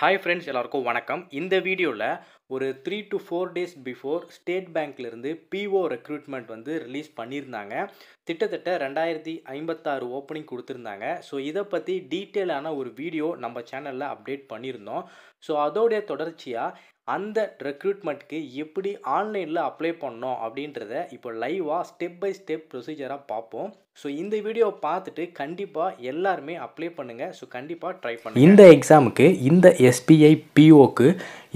Hi friends எல்லாருக்கும் வணக்கம். இந்த வீடியோவில் ஒரு three to four days before state பேங்க்லேருந்து பிஓ ரெக்ரூட்மெண்ட் வந்து ரிலீஸ் பண்ணியிருந்தாங்க. கிட்டத்தட்ட ரெண்டாயிரத்தி ஐம்பத்தாறு ஓப்பனிங் கொடுத்துருந்தாங்க. ஸோ இதை பற்றி டீட்டெயிலான ஒரு வீடியோ நம்ம சேனலில் அப்டேட் பண்ணியிருந்தோம். ஸோ அதோடைய தொடர்ச்சியாக அந்த ரெக்ரூட்மெண்ட்க்கு எப்படி ஆன்லைனில் அப்ளை பண்ணோம் அப்படின்றத இப்போ லைவாக ஸ்டெப் பை ஸ்டெப் ப்ரொசீஜராக பார்ப்போம். ஸோ இந்த வீடியோவை பார்த்துட்டு கண்டிப்பாக எல்லாருமே அப்ளை பண்ணுங்கள் ஸோ கண்டிப்பாக ட்ரை பண்ணுங்கள் இந்த எக்ஸாமுக்கு இந்த எஸ்பிஐ பிஓக்கு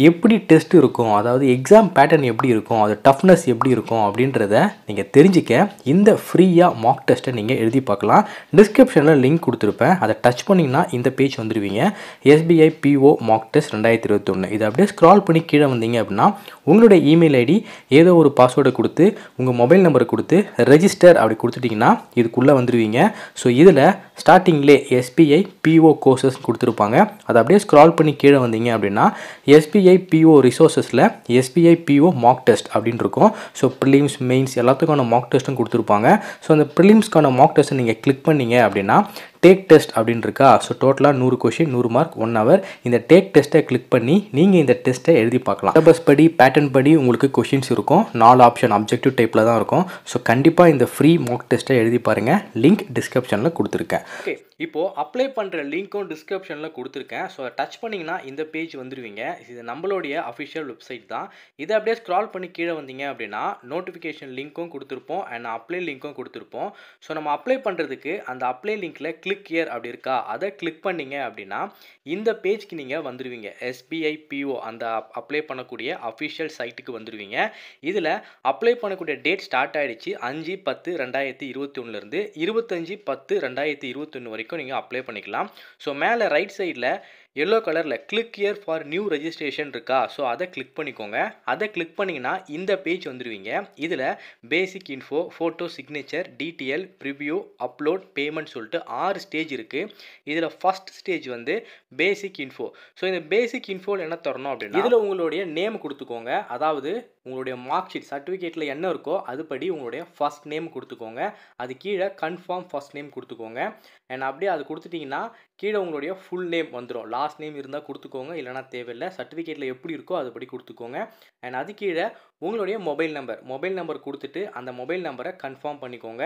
எப்படி டெஸ்ட் இருக்கும்? அதாவது எக்ஸாம் பேட்டர்ன் எப்படி இருக்கும்? அது டஃப்னஸ் எப்படி இருக்கும்? அப்படின்றத நீங்கள் தெரிஞ்சிக்க இந்த ஃப்ரீயாக மாக் டெஸ்ட்டை நீங்கள் எழுதி பார்க்கலாம். டிஸ்கிரிப்ஷனில் லிங்க் கொடுத்துருப்பேன். அதை டச் பண்ணிங்கன்னா இந்த பேஜ் வந்துடுவீங்க எஸ்பிஐ பிஓ மார்க் டெஸ்ட் ரெண்டாயிரத்தி இருபத்தொன்று இதை அப்படியே ஸ்க்ரால் பண்ணி கீழே வந்தீங்க அப்படின்னா உங்களுடைய இமெயில் ஐடி ஏதோ ஒரு பாஸ்வேர்டை கொடுத்து உங்கள் மொபைல் நம்பரை கொடுத்து ரெஜிஸ்டர் அப்படி கொடுத்துட்டிங்கன்னா இதுக்குள்ளே வந்துடுவீங்க ஸோ இதில் ஸ்டார்டிங்லே எஸ்பிஐ பிஓ கோர்சஸ் கொடுத்துருப்பாங்க. அதை அப்படியே ஸ்க்ரால் பண்ணி கீழே வந்தீங்க அப்படின்னா எஸ்பிஐ பிஓ ரிசோர்ஸஸில் எஸ்பிஐ பிஓ மாக் டெஸ்ட் அப்படின்னு இருக்கும். ஸோ ப்ரிலிம்ஸ் மெயின்ஸ் எல்லாத்துக்கான மாக் டெஸ்ட்டும் கொடுத்துருப்பாங்க. ஸோ அந்த ப்ரிலிம்ஸ்க்கான மாக் டெஸ்ட்டை நீங்கள் கிளிக் பண்ணீங்க அப்படின்னா டேக் டெஸ்ட் அப்படின்னு இருக்கா? ஸோ டோட்டலாக நூறு கொஷின் நூறு மார்க் ஒன் ஹவர் இந்த டேக் டெஸ்ட்டை கிளிக் பண்ணி நீங்கள் இந்த டெஸ்ட்டை எழுதி பார்க்கலாம். சிலபஸ் படி பேட்டர்ன் படி உங்களுக்கு கொஷின்ஸ் இருக்கும். நாலு ஆப்ஷன் அப்ஜெக்டிவ் டைப்பில் தான் இருக்கும். ஸோ கண்டிப்பாக இந்த ஃப்ரீ மாக் டெஸ்ட்டை எழுதி பாருங்கள் லிங்க் டிஸ்கிரிப்ஷனில் கொடுத்துருக்கேன். ஓகே இப்போது அப்ளை பண்ணுற லிங்க்கும் டிஸ்கிரிப்ஷனில் கொடுத்துருக்கேன். ஸோ டச் பண்ணிங்கன்னா இந்த பேஜ் வந்துடுவீங்க இது நம்மளுடைய அஃபிஷியல் வெப்சைட் தான். இதை அப்படியே ஸ்க்ரால் பண்ணி கீழே வந்தீங்க அப்படின்னா நோட்டிஃபிகேஷன் லிங்க்கும் கொடுத்துருப்போம் அண்ட் அப்ளை லிங்க்கும் கொடுத்துருப்போம். ஸோ நம்ம அப்ளை பண்ணுறதுக்கு அந்த அப்ளை லிங்க்கில் கிளிக் இயர் அப்படி இருக்கா? அதை கிளிக் பண்ணீங்க அப்படின்னா இந்த பேஜ்க்கு நீங்கள் வந்துடுவீங்க எஸ்பிஐ பிஓ அந்த அப்ளை பண்ணக்கூடிய அஃபிஷியல் சைட்டுக்கு வந்துடுவீங்க இதில் அப்ளை பண்ணக்கூடிய டேட் ஸ்டார்ட் ஆகிடுச்சு அஞ்சு பத்து ரெண்டாயிரத்தி இருபத்தி ஒன்றுலேருந்து இருபத்தஞ்சி பத்து ரெண்டாயிரத்தி இருபத்தொன்று வரைக்கும் நீங்கள் அப்ளை பண்ணிக்கலாம். ஸோ மேலே ரைட் சைடில் எல்லோ கலரில் click here for new registration இருக்கா? ஸோ அதை கிளிக் பண்ணிக்கோங்க. அதை கிளிக் பண்ணிங்கன்னா இந்த பேஜ் வந்துடுவீங்க இதில் basic info photo signature DTL preview upload payment சொல்லிட்டு ஆறு ஸ்டேஜ் இருக்குது இதில் ஃபஸ்ட் ஸ்டேஜ் வந்து பேசிக் இன்ஃபோ ஸோ இந்த பேசிக் இன்ஃபோவில் என்ன தரணும் அப்படின்னா இதில் உங்களுடைய நேம் கொடுத்துக்கோங்க. அதாவது உங்களுடைய மார்க் ஷீட் சர்டிஃபிகேட்டில் என்ன இருக்கோ அதுபடி உங்களுடைய ஃபஸ்ட் நேம் கொடுத்துக்கோங்க. அது கீழே கன்ஃபார்ம் ஃபஸ்ட் நேம் கொடுத்துக்கோங்க. அண்ட் அப்படியே அது கொடுத்துட்டிங்கன்னா கீழே உங்களுடைய ஃபுல் நேம் வந்துடும் லாஸ்ட் நேம் இருந்தால் கொடுத்துக்கோங்க. இல்லைனா தேவையில்லை. சர்டிஃபிகேட்டில் எப்படி இருக்கோ அதுபடி கொடுத்துக்கோங்க. அண்ட் அது கீழே உங்களுடைய மொபைல் நம்பர் மொபைல் நம்பர் கொடுத்துட்டு அந்த மொபைல் நம்பரை கன்ஃபார்ம் பண்ணிக்கோங்க.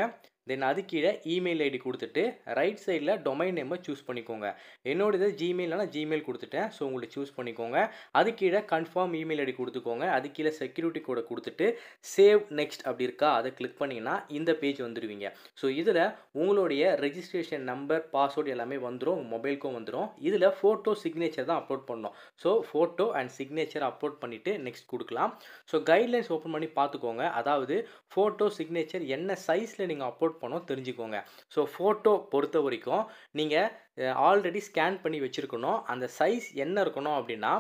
தென் அது கீழே இமெயில் ஐடி கொடுத்துட்டு ரைட் சைடில் டொமைன் நேமை சூஸ் பண்ணிக்கோங்க. என்னோட இது ஜிமெயில்னா ஜிமெயில் கொடுத்துட்டேன். ஸோ உங்களுக்கு சூஸ் பண்ணிக்கோங்க. அது கீழே கன்ஃபார்ம் இமெயில் ஐடி கொடுத்துக்கோங்க. அது கீழே செக்யூரிட்டி கோடை கொடுத்துட்டு சேவ் நெக்ஸ்ட் அப்படி இருக்கா? அதை கிளிக் பண்ணிங்கன்னா இந்த பேஜ் வந்துடுவீங்க ஸோ இதில் உங்களுடைய ரெஜிஸ்ட்ரேஷன் நம்பர் பாஸ்வேர்டு எல்லாமே வந்துடும் உங்கள் மொபைலுக்கும் வந்துடும் இதில் ஃபோட்டோ சிக்னேச்சர் தான் அப்லோட் பண்ணோம் so photo and signature upload பண்ணிவிட்டு நெக்ஸ்ட் கொடுக்கலாம். ஸோ கைட்லைன்ஸ் ஓப்பன் பண்ணி பார்த்துக்கோங்க. அதாவது ஃபோட்டோ சிக்னேச்சர் என்ன சைஸில் நீங்கள் அப்லோட் பண்ணோம் தெரிஞ்சுக்கோங்க. ஸோ ஃபோட்டோ பொறுத்த வரைக்கும் நீங்கள் ஆல்ரெடி ஸ்கேன் பண்ணி வச்சுருக்கணும். அந்த சைஸ் என்ன இருக்கணும் அப்படின்னா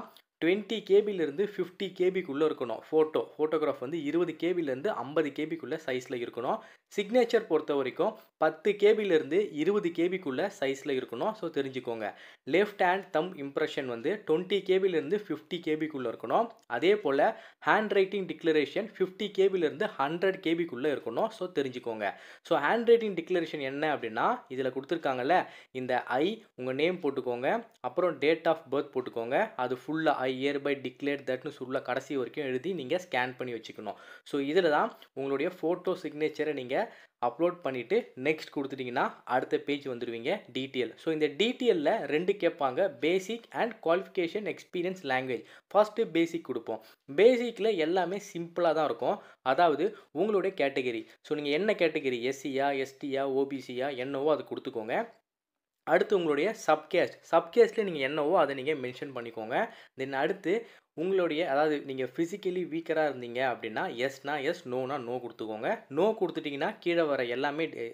டுவெண்ட்டி கேபிலேருந்து ஃபிஃப்டி கேபிக்குள்ளே இருக்கணும். ஃபோட்டோ ஃபோட்டோகிராஃப் வந்து இருபது கேபிலேருந்து ஐம்பது கேபிக்குள்ளே சைஸில் இருக்கணும். சிக்னேச்சர் பொறுத்த வரைக்கும் பத்து கேபிலேருந்து இருபது கேபிக்குள்ளே சைஸில் இருக்கணும். ஸோ தெரிஞ்சுக்கோங்க. லெஃப்ட் ஹேண்ட் தம் இம்ப்ரெஷன் வந்து டுவெண்ட்டி கேபிலேருந்து ஃபிஃப்டி கேபிக்குள்ளே இருக்கணும். அதே போல் ஹேண்ட் ரைட்டிங் டிக்ளரேஷன் ஃபிஃப்டி கேபிலேருந்து ஹண்ட்ரட் கேபிக்குள்ளே இருக்கணும். ஸோ தெரிஞ்சுக்கோங்க. ஸோ ஹேண்ட் ரைட்டிங் டிக்ளரேஷன் என்ன அப்படின்னா இதில் கொடுத்துருக்காங்கல்ல இந்த ஐ உங்கள் நேம் போட்டுக்கோங்க. அப்புறம் டேட் ஆஃப் பர்த் போட்டுக்கோங்க. அது ஃபுல்லாக ஐ இயர் பை டிக்ளேர் தட்னு சொல்ல கடைசி வரைக்கும் எழுதி நீங்கள் ஸ்கேன் பண்ணி வச்சுக்கணும். ஸோ இதில் தான் உங்களுடைய ஃபோட்டோ சிக்னேச்சரை நீங்கள் அப்லோட் பண்ணிவிட்டு நெக்ஸ்ட் கொடுத்துட்டிங்கன்னா அடுத்த பேஜ் வந்துடுவீங்க டீட்டெயில் ஸோ இந்த டீட்டெயிலில் ரெண்டு கேட்பாங்க basic and qualification experience language first basic கொடுப்போம். பேசிக்கில் எல்லாமே சிம்பிளாக தான் இருக்கும். அதாவது உங்களுடைய கேட்டகரி ஸோ நீங்கள் என்ன கேட்டகரி எஸ்சியா எஸ்டியா ஓபிசியா என்னவோ அது கொடுத்துக்கோங்க. அடுத்து உங்களுடைய சப்கேஸ்ட் சப்கேஸ்ட்டில் நீங்கள் என்னவோ அதை நீங்கள் மென்ஷன் பண்ணிக்கோங்க. தென் அடுத்து உங்களுடைய அதாவது நீங்கள் ஃபிசிக்கலி வீக்கராக இருந்தீங்க அப்படின்னா எஸ்னா எஸ் நோனா நோ கொடுத்துக்கோங்க. நோ கொடுத்துட்டிங்கன்னா கீழே வர எல்லாமே இது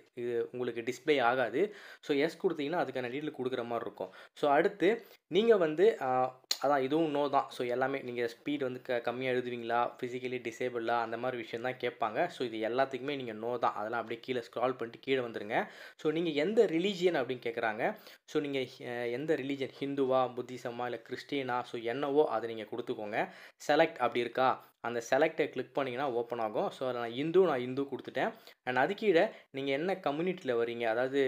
உங்களுக்கு டிஸ்பிளே ஆகாது. ஸோ எஸ் கொடுத்தீங்கன்னா அதுக்கான டீட்டெயில் கொடுக்குற மாதிரி இருக்கும். ஸோ அடுத்து நீங்கள் வந்து அதான் இதுவும் நோ தான். ஸோ எல்லாமே நீங்கள் ஸ்பீட் வந்து க கம்மியாக எழுதுவீங்களா? ஃபிசிக்கலி டிசேபிளா அந்த மாதிரி விஷயம் தான் கேட்பாங்க. ஸோ இது எல்லாத்துக்குமே நீங்கள் நோ தான். அதெல்லாம் அப்படியே கீழே ஸ்க்ரால் பண்ணிட்டு கீழே வந்துருங்க. ஸோ நீங்கள் எந்த ரிலீஜியன் அப்படின்னு கேட்குறாங்க? ஸோ நீங்கள் எந்த ரிலீஜியன் ஹிந்துவா புத்திசமா இல்லை கிறிஸ்டியனா? ஸோ என்னவோ அதை நீங்கள் கொடுத்துக்கோங்க. செலக்ட் அப்படி இருக்கா? அந்த செலக்டை கிளிக் பண்ணிங்கன்னா ஓப்பன் ஆகும். ஸோ நான் இந்து நான் இந்து கொடுத்துட்டேன். அண்ட் அது கீழே நீங்கள் என்ன கம்யூனிட்டியில் வரீங்க அதாவது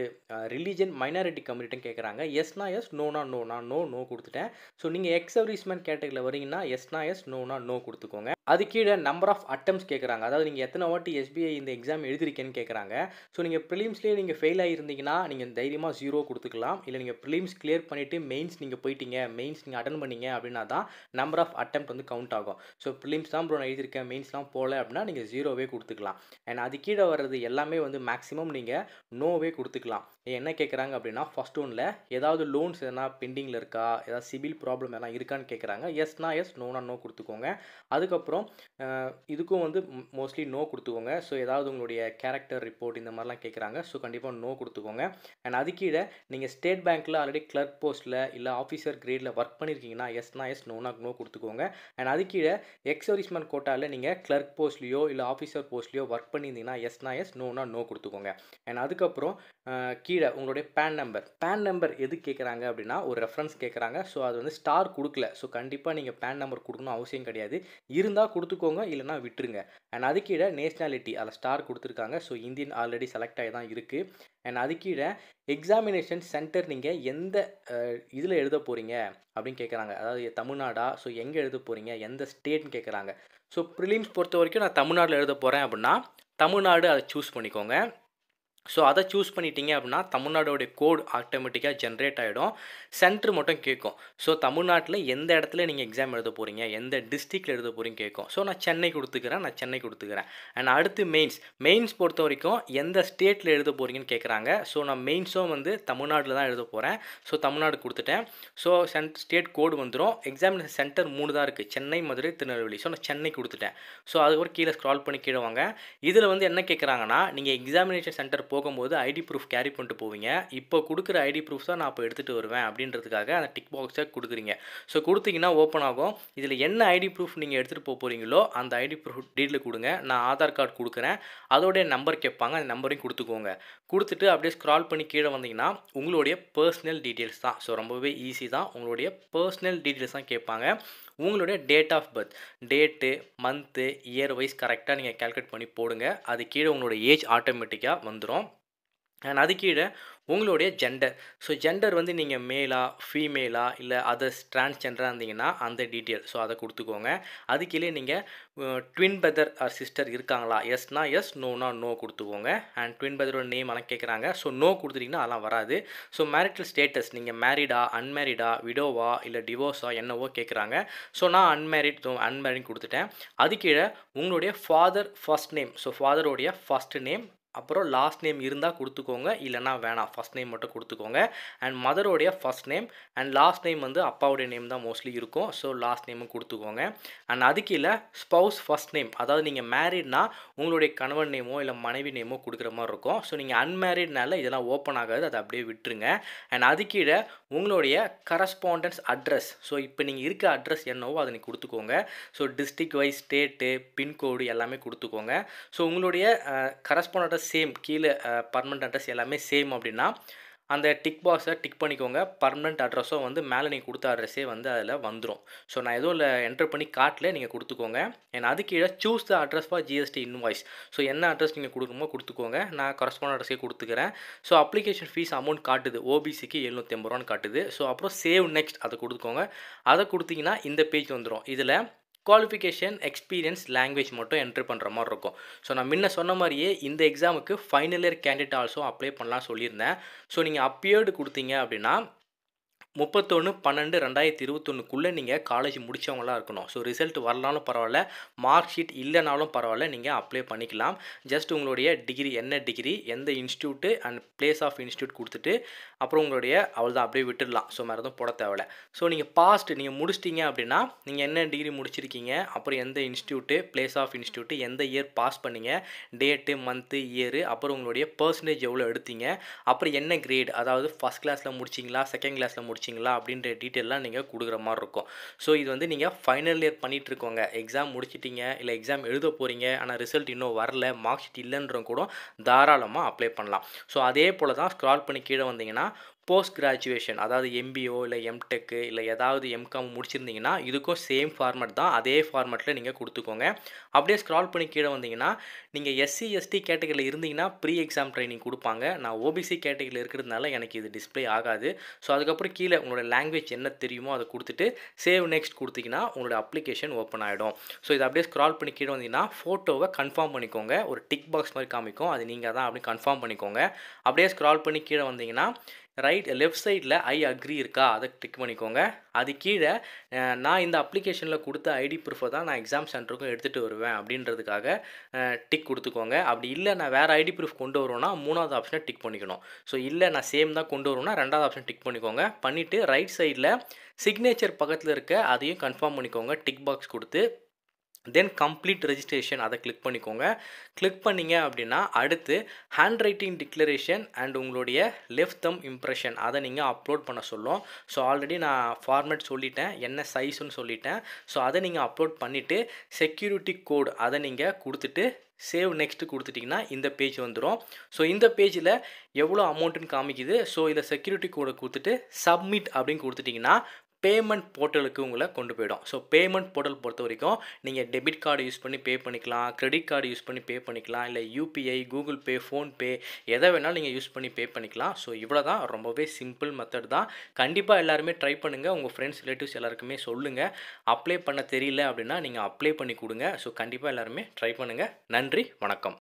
ரிலீஜன் மைனாரிட்டி கம்யூனிட்டின்னு கேட்குறாங்க எஸ்னா எஸ் நோனா நோ நான் நோ நோ கொடுத்துட்டேன். ஸோ நீங்கள் எக்ஸ் சர்வீஸ்மேன் கேட்டகரியில் வரீங்கன்னா எஸ்னா எஸ் நோனா நோ கொடுத்துக்கோங்க. அது கீழே நம்பர் ஆஃப் அட்டம்ஸ் கேட்குறாங்க அதாவது நீங்கள் எத்தனை வாட்டி எஸ்பிஐ இந்த எக்ஸாம் எழுதிருக்கேன்னு கேட்குறாங்க ஸோ நீங்கள் ப்ரிலிம்ஸ்லேயே நீங்கள் ஃபெயில் ஆகியிருந்தீங்கன்னா நீங்கள் தைரியமாக ஜீரோ கொடுத்துக்கலாம். இல்லை நீங்கள் ப்ரிலிம்ஸ் கிளியர் பண்ணிவிட்டு மெயின்ஸ் நீங்கள் போயிட்டீங்க மெயின்ஸ் நீங்கள் அட்டன் பண்ணீங்க அப்படின்னா தான் நம்பர் ஆஃப் அட்டம் வந்து கவுண்ட் ஆகும். ஸோ ப்ரிலிம்ஸ் தான் ப்ரோ நான் எழுதியிருக்கேன். மெயின்ஸ்லாம் போகல அப்படின்னா நீங்கள் ஜீரோவே கொடுத்துக்கலாம். அண்ட் அது கீழே வர்றது எல்லாமே வந்து மேக்ஸிமம் நீங்கள் நோவே கொடுத்துக்கலாம். என்ன கேட்குறாங்க அப்படின்னா ஃபஸ்ட் ஒன்ல ஏதாவது லோன்ஸ் எதனா பெண்டிங்கில் இருக்கா? ஏதாவது சிபில் ப்ராப்ளம் எதனா இருக்கான்னு கேட்குறாங்க எஸ்னா எஸ் நோனா நோ கொடுத்துக்கோங்க. அதுக்கப்புறம் இதுக்கும் வந்து மோஸ்ட்லி நோ கொடுத்துக்கோங்க. ஸோ ஏதாவது உங்களுடைய கேரக்டர் ரிப்போர்ட் இந்த மாதிரிலாம் கேட்குறாங்க ஸோ கண்டிப்பாக நோ கொடுத்துக்கோங்க. அண்ட் அது கீழே நீங்கள் ஸ்டேட் பேங்க்கில் ஆல்ரெடி கிளர்க் போஸ்ட்டில் இல்லை ஆஃபீஸர் கிரேடில் ஒர்க் பண்ணியிருக்கீங்கன்னா எஸ்னா எஸ் நோனா நோ கொடுத்துக்கோங்க. அண்ட் அது கீழே எக்ஸ் சர்வீஸ்மேன் கோட்டாவில் நீங்கள் கிளர்க் போஸ்ட்லேயோ இல்லை ஆஃபீஸர் போஸ்ட்லேயோ ஒர்க் பண்ணியிருந்தீங்கன்னா எஸ்னா எஸ் நோனா நோ கொடுத்துக்கோங்க. அண்ட் அதுக்கப்புறம் கீழே உங்களுடைய பேன் நம்பர் பேன் நம்பர் எது கேட்குறாங்க அப்படின்னா ஒரு ரெஃபரன்ஸ் கேட்குறாங்க ஸோ அது வந்து ஸ்டார் கொடுக்கல. ஸோ கண்டிப்பாக நீங்கள் பேன் நம்பர் கொடுக்கணும் அவசியம் கிடையாது. இருந்தால் கொடுத்துக்கோங்க இல்லைனா விட்டுருங்க. அண்ட் அது கீழே நேஷ்னாலிட்டி அதில் ஸ்டார் கொடுத்துருக்காங்க. ஸோ இந்தியன் ஆல்ரெடி செலக்ட் ஆகி தான் இருக்குது அண்ட் அது கீழே எக்ஸாமினேஷன் சென்டர் நீங்கள் எந்த இதில் எழுத போகிறீங்க அப்படின்னு கேட்குறாங்க அதாவது தமிழ்நாடா? ஸோ எங்கே எழுத போகிறீங்க எந்த ஸ்டேட்னு கேட்குறாங்க ஸோ ப்ரிலிம்ஸ் பொறுத்த வரைக்கும் நான் தமிழ்நாட்டில் எழுத போகிறேன் அப்படின்னா தமிழ்நாடு அதை சூஸ் பண்ணிக்கோங்க. ஸோ அதை சூஸ் பண்ணிட்டீங்க அப்படின்னா தமிழ்நாடோடைய கோட் ஆட்டோமேட்டிக்காக ஜென்ரேட் ஆகிடும் சென்டர் மட்டும் கேட்கும் ஸோ தமிழ்நாட்டில் எந்த இடத்துல நீங்கள் எக்ஸாம் எழுத போகிறீங்க எந்த டிஸ்ட்ரிக்டில் எழுத போகிறீங்க கேட்கும் ஸோ நான் சென்னை கொடுத்துக்கிறேன் நான் சென்னை கொடுத்துக்கிறேன். அண்ட் அடுத்து மெயின்ஸ் மெயின்ஸ் பொறுத்த வரைக்கும் எந்த ஸ்டேட்டில் எழுத போகிறீங்கன்னு கேட்குறாங்க ஸோ நான் மெயின்ஸும் வந்து தமிழ்நாட்டில் தான் எழுத போகிறேன் ஸோ தமிழ்நாடு கொடுத்துட்டேன். ஸோ சென் ஸ்டேட் கோடு வந்துடும் எக்ஸாமினேஷன் சென்டர் மூணு தான் இருக்குது சென்னை மதுரை திருநெல்வேலி. ஸோ நான் சென்னை கொடுத்துட்டேன். ஸோ அதுக்கப்புறம் கீழே ஸ்க்ரால் பண்ணி கீழே வாங்க. இதில் வந்து என்ன கேட்குறாங்கன்னா நீங்கள் எக்ஸாமினேஷன் சென்டர் போ போகும்போது ஐடி ப்ரூஃப் கேரி பண்ணிட்டு போவீங்க. இப்போ கொடுக்குற ஐடி ப்ரூஃப் தான் நான் இப்போ எடுத்துகிட்டு வருவேன் அப்படின்றதுக்காக அந்த டிக் பாக்ஸை கொடுக்குறீங்க. ஸோ கொடுத்தீங்கன்னா ஓப்பன் ஆகும். இதில் என்ன ஐடி ப்ரூஃப் நீங்கள் எடுத்துகிட்டு போக போகிறீங்களோ அந்த ஐடி ப்ரூஃப் டீட்டில் கொடுங்க. நான் ஆதார் கார்டு கொடுக்குறேன். அதோடைய நம்பர் கேட்பாங்க. அந்த நம்பரையும் கொடுத்துக்கோங்க. கொடுத்துட்டு அப்படியே ஸ்க்ரால் பண்ணி கீழே வந்தீங்கன்னா உங்களுடைய பர்சனல் டீட்டெயில்ஸ் தான். ஸோ ரொம்பவே ஈஸி தான். உங்களுடைய பர்சனல் டீட்டெயில்ஸ் தான் கேட்பாங்க. உங்களுடைய date of birth date month year wise கரெக்டாக நீங்கள் கேல்குலேட் பண்ணி போடுங்க. அது கீழே உங்களோட ஏஜ் ஆட்டோமேட்டிக்காக வந்துடும் அண்ட் அது கீழே உங்களுடைய ஜெண்டர் ஸோ ஜெண்டர் வந்து நீங்கள் மேலா ஃபீமேலா இல்லை அதர்ஸ் டிரான்ஸ்ஜெண்டராக இருந்தீங்கன்னா அந்த டீட்டெயில் ஸோ அதை கொடுத்துக்கோங்க. அது கீழே நீங்கள் ட்வின் பிரதர் ஆர் சிஸ்டர் இருக்காங்களா? எஸ்னா எஸ் நோனா நோ கொடுத்துக்கோங்க. அண்ட் ட்வின் பிரதரோட நேம் எல்லாம் கேட்குறாங்க ஸோ நோ கொடுத்துட்டிங்கன்னா அதெல்லாம் வராது. ஸோ மேரிட்டல் ஸ்டேட்டஸ் நீங்கள் மேரிடா அன்மேரிடா விடோவா இல்லை டிவோர்ஸா என்னவோ கேட்குறாங்க ஸோ நான் அன்மேரிட் அன்மேரிட் கொடுத்துட்டேன். அது கீழே உங்களுடைய ஃபாதர் ஃபர்ஸ்ட் நேம் ஸோ ஃபாதரோடைய ஃபர்ஸ்ட் நேம் அப்புறம் லாஸ்ட் நேம் இருந்தால் கொடுத்துக்கோங்க இல்லைனா வேணாம். ஃபஸ்ட் நேம் மட்டும் கொடுத்துக்கோங்க. And மதரோடைய first name and last name வந்து அப்பாவுடைய நேம் தான் மோஸ்ட்லி இருக்கும். ஸோ லாஸ்ட் நேமும் கொடுத்துக்கோங்க. அண்ட் அதுக்கு இல்லை ஸ்பவுஸ் ஃபஸ்ட் நேம் அதாவது நீங்கள் மேரிட்னா உங்களுடைய கணவன் நேமோ இல்லை மனைவி நேமோ கொடுக்குற மாதிரி இருக்கும். ஸோ நீங்கள் அன்மேரிட்னால இதெல்லாம் ஓப்பன் ஆகாது. அதை அப்படியே விட்டுருங்க. அண்ட் அது கீழே உங்களுடைய கரஸ்பாண்டன்ஸ் அட்ரஸ் ஸோ இப்போ நீங்கள் இருக்க அட்ரஸ் என்னவோ அதை நீங்கள் கொடுத்துக்கோங்க. So district wise state pincode எல்லாமே கொடுத்துக்கோங்க. ஸோ உங்களுடைய கரஸ்பாண்ட் சேம் கீழே பர்மனண்ட் அட்ரஸ் எல்லாமே சேம் அப்படின்னா அந்த டிக் பாக்ஸை டிக் பண்ணிக்கோங்க. பர்மனண்ட் அட்ரஸும் வந்து மேலே நீங்கள் கொடுத்த அட்ரஸே வந்து அதில் வந்துடும் ஸோ நான் எதுவும் இல்லை என்டர் பண்ணி காட்டில் நீங்கள் கொடுத்துக்கோங்க. ஏன்னா அது கீழே choose the address for GST invoice so என்ன அட்ரஸ் நீங்கள் கொடுக்கணுமோ கொடுத்துக்கோங்க. நான் கரஸ்பாண்ட் அட்ரஸே கொடுத்துக்கிறேன். ஸோ அப்ளிகேஷன் ஃபீஸ் அமௌண்ட் காட்டுது. ஓபிசிக்கு எழுநூற்றி ஐம்பது ரூபான்னு காட்டுது. ஸோ அப்புறம் சேவ் நெக்ஸ்ட் அதை கொடுத்துக்கோங்க. அதை கொடுத்தீங்கன்னா இந்த பேஜ் வந்துடும் இதில் குவாலிஃபிகேஷன் எக்ஸ்பீரியன்ஸ் லாங்குவேஜ் மட்டும் என்ட்ரு பண்ணுற மாதிரி இருக்கும். ஸோ நான் முன்ன சொன்ன மாதிரியே இந்த எக்ஸாமுக்கு final year candidate also apply பண்ணலாம் சொல்லியிருந்தேன். ஸோ நீங்கள் அப்பியர்டு கொடுத்தீங்க அப்படின்னா முப்பத்தொன்று பன்னெண்டு ரெண்டாயிரத்தி இருபத்தொன்னுக்குள்ளே நீங்கள் காலேஜ் முடித்தவங்களாம் இருக்கணும். ஸோ ரிசல்ட் வரலாலும் பரவாயில்ல. மார்க் ஷீட் இல்லைனாலும் பரவாயில்ல. நீங்கள் அப்ளை பண்ணிக்கலாம். ஜஸ்ட் உங்களுடைய டிகிரி என்ன டிகிரி எந்த institute and place of institute கொடுத்துட்டு அப்புறம் உங்களுடைய அவள் தான் அப்படியே விட்டுடலாம். ஸோ வேறு எதுவும் போட தேவையில்ல. ஸோ நீங்கள் பாஸ்ட் நீங்கள் முடிச்சிட்டிங்க அப்படின்னா நீங்கள் என்ன டிகிரி முடிச்சிருக்கீங்க. அப்புறம் எந்த இன்ஸ்டியூட்டு பிளேஸ் ஆஃப் இன்ஸ்டியூட்டு எந்த இயர் பாஸ் பண்ணீங்க. டேட்டு மந்த்து இயரு அப்புறம் உங்களுடைய பர்சன்டேஜ் எவ்வளோ எடுத்தீங்க. அப்புறம் என்ன கிரேட் அதாவது ஃபஸ்ட் கிளாஸில் முடிச்சிங்களா செகண்ட் கிளாஸில் முடிச்சிங்களா அப்படின்ற டீட்டெயிலாம் நீங்கள் கொடுக்குற மாதிரி இருக்கும். ஸோ இது வந்து நீங்கள் ஃபைனல் இயர் பண்ணிகிட்டு இருக்கோங்க எக்ஸாம் முடிச்சிட்டிங்க இல்லை எக்ஸாம் எழுத போகிறீங்க ஆனால் ரிசல்ட் இன்னும் வரல மார்க் ஷீட் இல்லைன்ற கூட தாராளமாக அப்ளை பண்ணலாம். ஸோ அதே போல் தான் ஸ்க்ரால் பண்ணி கீழே வந்தீங்கன்னா போஸ்ட் கிராஜுவேஷன் அதாவது எம்பிஓ இல்லை எம்டெக்கு இல்லை ஏதாவது எம்காம் முடிச்சிருந்தீங்கன்னா இதுக்கும் சேம் ஃபார்மேட் தான். அதே ஃபார்மேட்டில் நீங்கள் கொடுத்துக்கோங்க. அப்படியே ஸ்க்ரால் பண்ணி கீழே வந்தீங்கன்னா நீங்கள் எஸ்சி எஸ்டி கேட்டகரியில் இருந்தீங்கன்னா ப்ரீ எக்ஸாம் ட்ரைனிங் கொடுப்பாங்க. நான் ஓபிசி கேட்டகரியில் இருக்கிறதுனால எனக்கு இது டிஸ்ப்ளே ஆகாது. ஸோ அதுக்கப்புறம் கீழே உங்களோட லாங்குவேஜ் என்ன தெரியுமோ அதை கொடுத்துட்டு சேவ் நெக்ஸ்ட் கொடுத்தீங்கன்னா உங்களோட அப்ளிகேஷன் ஓப்பன் ஆகிடும் ஸோ இதை அப்படியே ஸ்க்ரால் பண்ணி கீழே வந்தீங்கன்னா ஃபோட்டோவை கன்ஃபார்ம் பண்ணிக்கோங்க. ஒரு டிக் பாக்ஸ் மாதிரி காமிக்கும். அது நீங்கள் தான் அப்படி கன்ஃபார்ம் பண்ணிக்கோங்க. அப்படியே ஸ்க்ரால் பண்ணி கீழே வந்தீங்கன்னா ரைட் லெஃப்ட் சைடில் ஐ அக்ரி இருக்கா? அதை கிளிக் பண்ணிக்கோங்க. அது கீழே நான் இந்த அப்ளிகேஷனில் கொடுத்த ஐடி ப்ரூஃபை தான் நான் எக்ஸாம் சென்டருக்கும் எடுத்துகிட்டு வருவேன் அப்படின்றதுக்காக டிக் கொடுத்துக்கோங்க. அப்படி இல்லை நான் வேறு ஐடி ப்ரூஃப் கொண்டு வருவேன்னா மூணாவது ஆப்ஷனை டிக் பண்ணிக்கணும். ஸோ இல்லை நான் சேம் தான் கொண்டு வருவேன்னா ரெண்டாவது ஆப்ஷன் டிக் பண்ணிக்கோங்க. பண்ணிவிட்டு ரைட் சைடில் சிக்னேச்சர் பக்கத்தில் இருக்க அதையும் கன்ஃபார்ம் பண்ணிக்கோங்க. டிக் பாக்ஸ் கொடுத்து தென் கம்ப்ளீட் ரெஜிஸ்ட்ரேஷன் அதை கிளிக் பண்ணிக்கோங்க. கிளிக் பண்ணீங்க அப்படின்னா அடுத்து ஹேண்ட் ரைட்டிங் டிக்ளரேஷன் அண்ட் உங்களுடைய லெஃப்ட் தம் இம்ப்ரெஷன் அதை நீங்கள் அப்லோட் பண்ண சொல்லும். ஸோ ஆல்ரெடி நான் ஃபார்மேட் சொல்லிட்டேன் என்ன சைஸ்னு சொல்லிட்டேன். ஸோ அதை நீங்கள் அப்லோட் பண்ணிவிட்டு செக்யூரிட்டி கோட் அதை நீங்கள் கொடுத்துட்டு சேவ் நெக்ஸ்ட்டு கொடுத்துட்டிங்கன்னா இந்த பேஜ் வந்துடும் ஸோ இந்த பேஜில் எவ்வளோ அமௌண்ட்டுன்னு காமிக்குது. ஸோ இதில் செக்யூரிட்டி கோடை கொடுத்துட்டு சப்மிட் அப்படின்னு கொடுத்துட்டிங்கன்னா பேமெண்ட் போர்ட்டலுக்கு உங்களை கொண்டு போயிடும். ஸோ பேமெண்ட் போர்ட்டல் பொறுத்த வரைக்கும் நீங்கள் டெபிட் கார்டு யூஸ் பண்ணி பே பண்ணிக்கலாம் கிரெடிட் கார்டு யூஸ் பண்ணி பே பண்ணிக்கலாம் இல்லை யூபிஐ கூகுள் பே ஃபோன்பே எதை வேணாலும் நீங்கள் யூஸ் பண்ணி பே பண்ணிக்கலாம். ஸோ இவ்வளோ தான் ரொம்பவே சிம்பிள் மெத்தட் தான். கண்டிப்பாக எல்லாருமே ட்ரை பண்ணுங்கள் உங்கள் ஃப்ரெண்ட்ஸ் ரிலேட்டிவ்ஸ் எல்லாருக்குமே சொல்லுங்கள் அப்ளை பண்ண தெரியல அப்படின்னா நீங்கள் அப்ளை பண்ணி கொடுங்க. ஸோ கண்டிப்பாக எல்லாருமே ட்ரை பண்ணுங்கள் நன்றி வணக்கம்.